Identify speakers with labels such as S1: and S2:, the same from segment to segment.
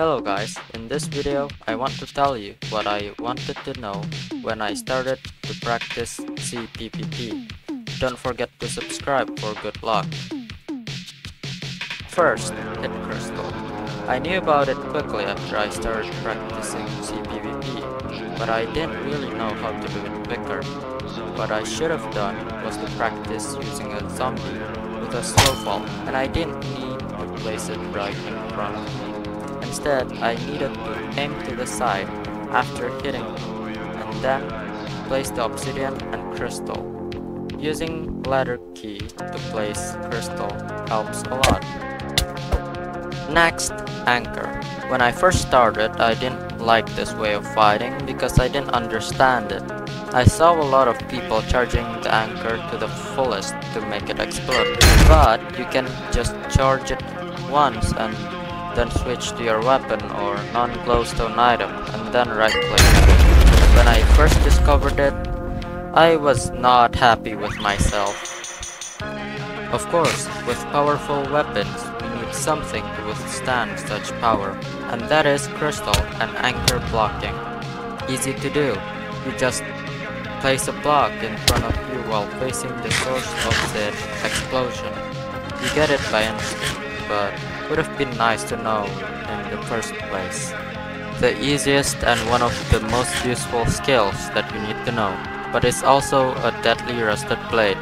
S1: Hello guys, in this video I want to tell you what I wanted to know when I started to practice CPvP. Don't forget to subscribe for good luck. First, hit crystal. I knew about it quickly after I started practicing CPvP, but I didn't really know how to do it quicker. What I should have done was to practice using a zombie with a slow fall, and I didn't need to place it right in front of me. Instead, I needed to aim to the side after hitting and then place the obsidian and crystal. Using ladder key to place crystal helps a lot. Next, anchor. When I first started, I didn't like this way of fighting because I didn't understand it. I saw a lot of people charging the anchor to the fullest to make it explode, but you can just charge it once and then switch to your weapon or non-glowstone item and then right click. When I first discovered it, I was not happy with myself. Of course, with powerful weapons, we need something to withstand such power, and that is crystal and anchor blocking. Easy to do, you just place a block in front of you while facing the source of the explosion. You get it by instinct, but would have been nice to know in the first place. The easiest and one of the most useful skills that you need to know, but it's also a deadly rusted blade.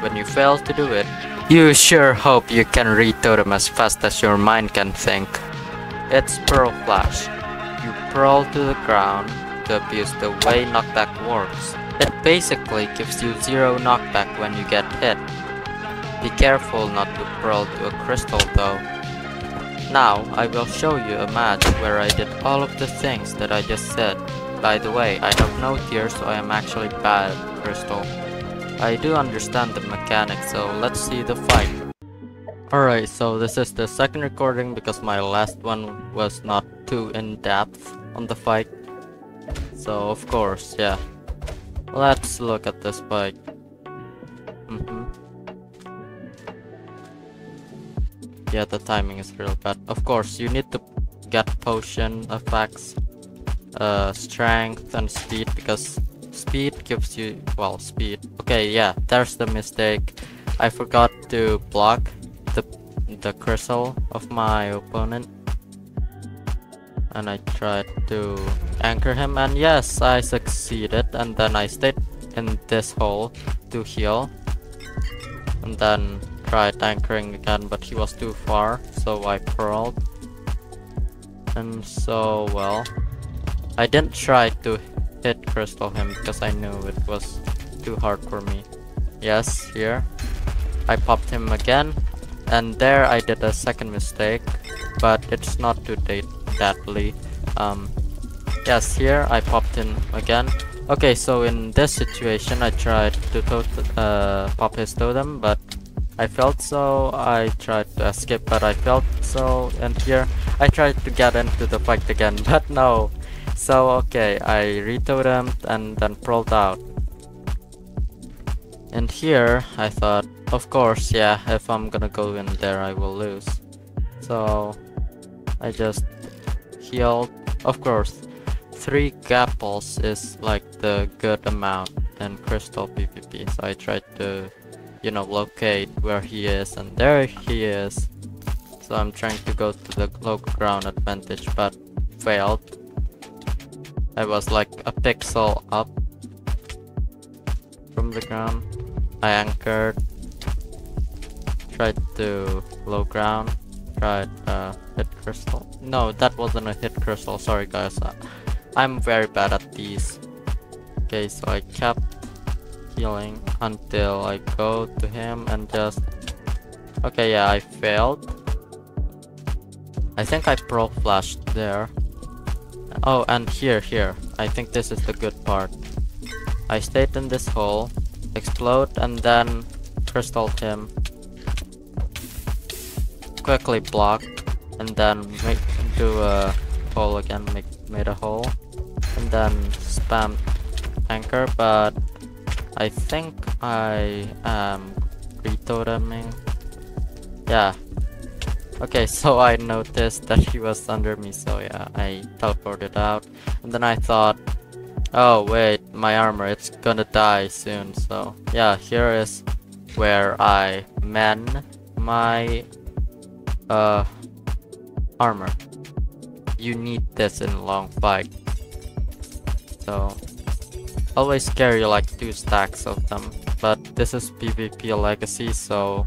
S1: When you fail to do it, you sure hope you can re-totem as fast as your mind can think. It's Pearl Flash. You pearl to the ground to abuse the way knockback works. It basically gives you zero knockback when you get hit. Be careful not to pearl to a crystal though. Now, I will show you a match where I did all of the things that I just said. By the way, I have no tiers so I am actually bad at Crystal. I do understand the mechanics, so let's see the fight. Alright, so this is the second recording because my last one was not too in-depth on the fight. So, of course, yeah. Let's look at this fight. Mm -hmm. Yeah the timing is real bad. Of course you need to get potion effects uh strength and speed because speed gives you well speed. Okay yeah there's the mistake. I forgot to block the the crystal of my opponent. And i tried to anchor him and yes i succeeded. And then i stayed in this hole to heal. And then tried anchoring again, but he was too far, so I pearled. And so, well, I didn't try to hit crystal him because I knew it was too hard for me. Yes, here. I popped him again, and there I did a second mistake, but it's not too deadly. Um, yes, here I popped him again. Okay, so in this situation, I tried to uh, pop his totem, but I felt so, I tried to escape but I felt so, and here I tried to get into the fight again, but no. So okay, I retotemed and then pulled out. And here I thought, of course, yeah, if I'm gonna go in there I will lose. So I just healed. Of course, 3 gapples is like the good amount in crystal PvP, so I tried to you know, locate where he is, and there he is. So I'm trying to go to the low ground advantage, but failed. I was like a pixel up from the ground. I anchored, tried to low ground, tried uh, hit crystal. No, that wasn't a hit crystal, sorry guys. I'm very bad at these. Okay, so I kept healing until I go to him and just... Okay, yeah, I failed. I think I pearl flashed there. Oh, and here, here. I think this is the good part. I stayed in this hole, explode, and then crystal him. Quickly block, and then make, do a hole again, make, made a hole, and then spam anchor, but I think I am retoteming. Yeah. Okay, so I noticed that he was under me, so yeah, I teleported out. And then I thought, oh wait, my armor, it's gonna die soon. So yeah, here is where I mend my uh armor. You need this in long fight. So always carry like two stacks of them. But this is PvP legacy, so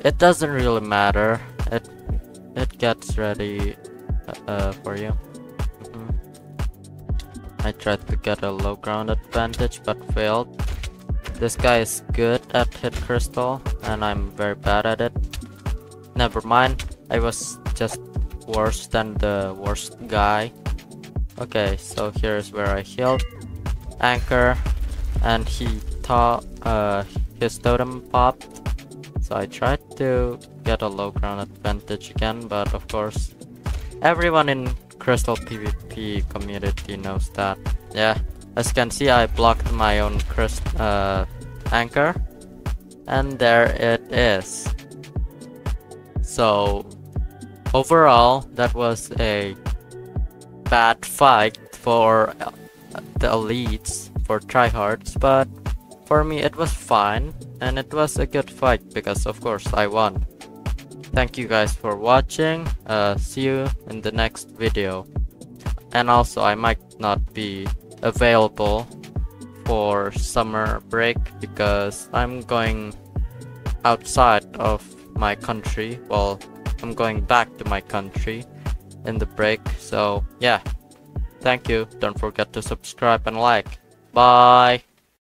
S1: it doesn't really matter. It it gets ready uh, uh for you. Mm -hmm. I tried to get a low ground advantage but failed. This guy is good at hit crystal and I'm very bad at it. Never mind, I was just worse than the worst guy. Okay, so here's where I healed. Anchor, and he thought uh, his totem popped. So I tried to get a low ground advantage again, but of course, everyone in Crystal PvP community knows that. Yeah, as you can see, I blocked my own crystal uh, anchor, and there it is. So overall, that was a bad fight for the elites, for tryhards, but for me it was fine and it was a good fight because of course I won. Thank you guys for watching, uh, see you in the next video. And also I might not be available for summer break because I'm going outside of my country, well I'm going back to my country in the break so yeah thank you. Don't forget to subscribe and like. Bye